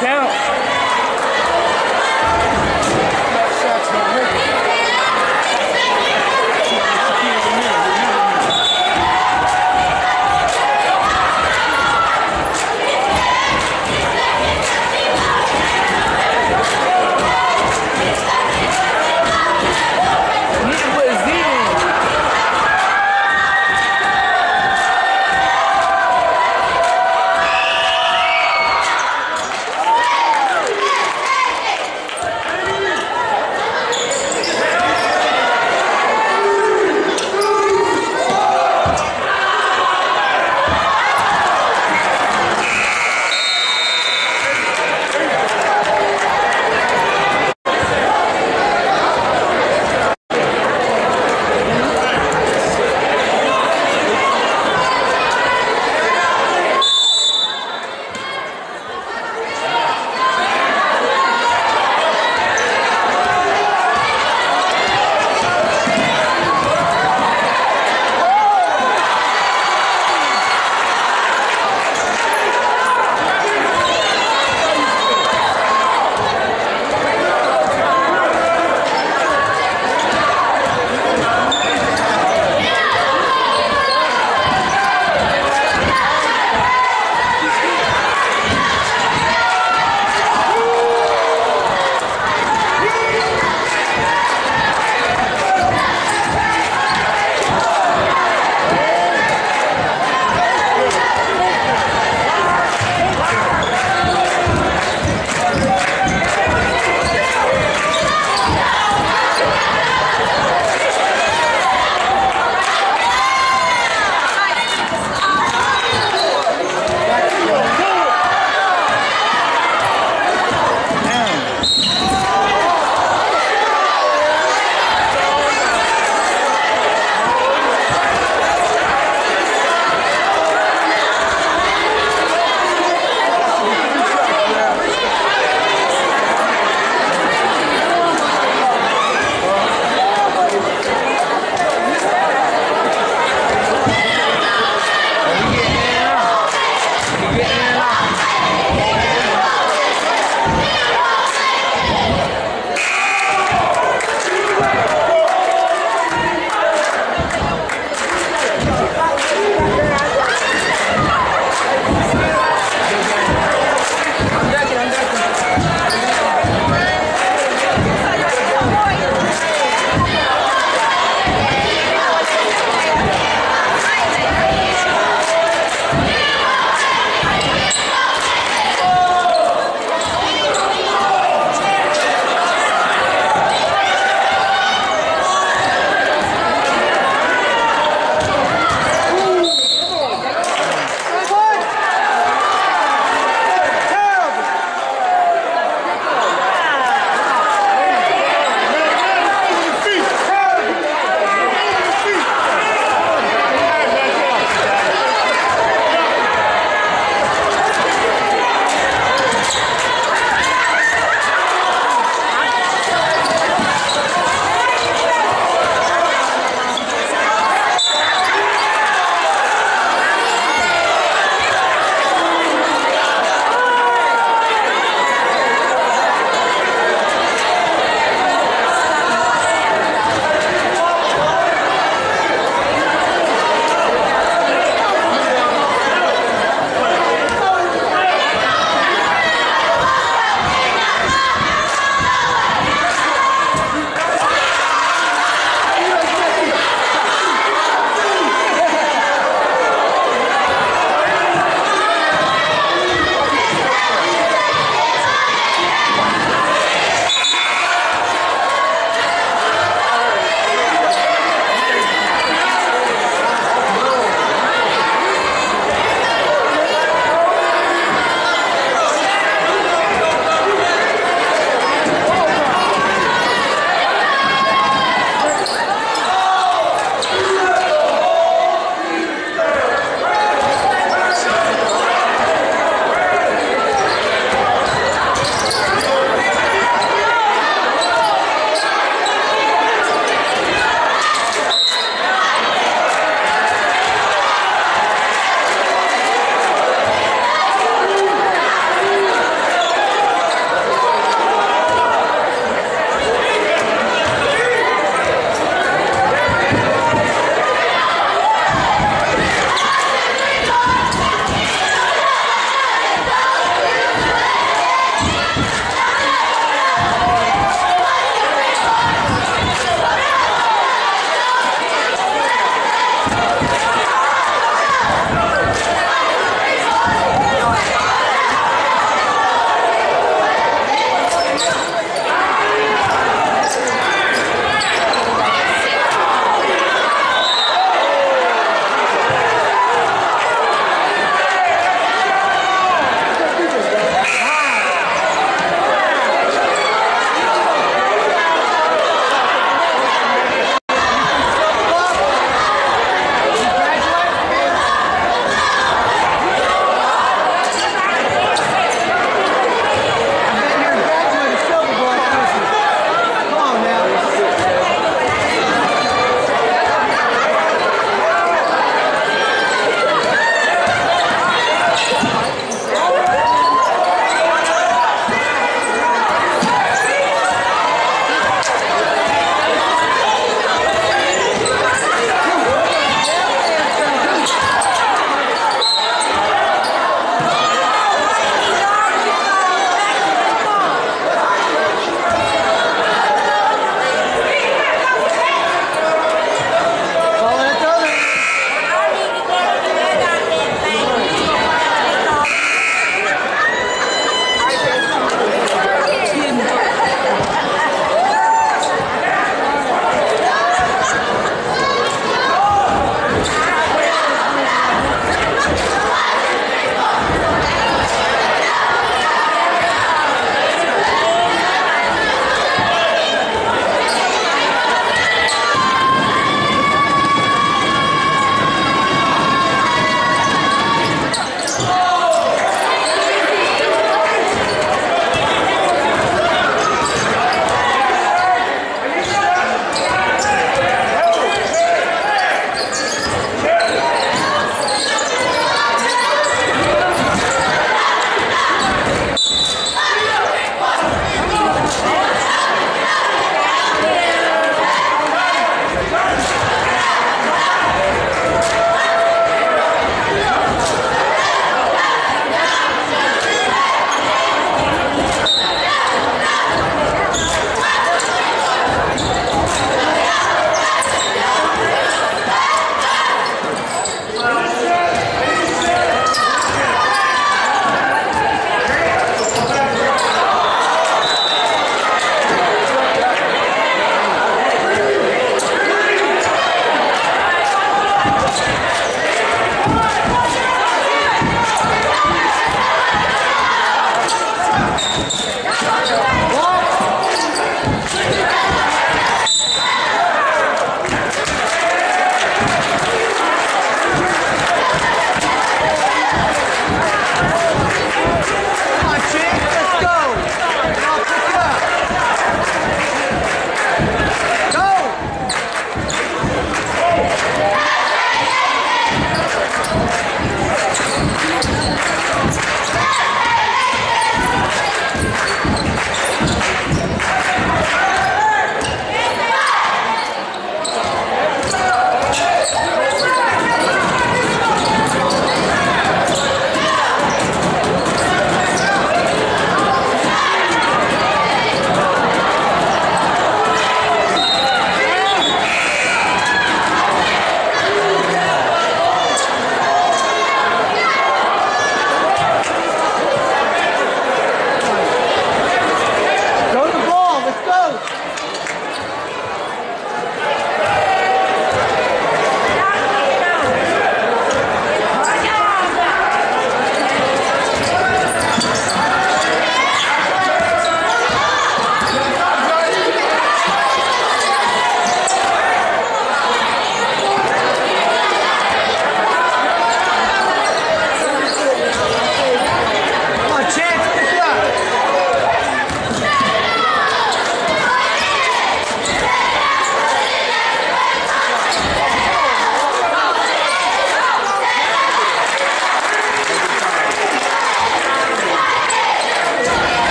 down.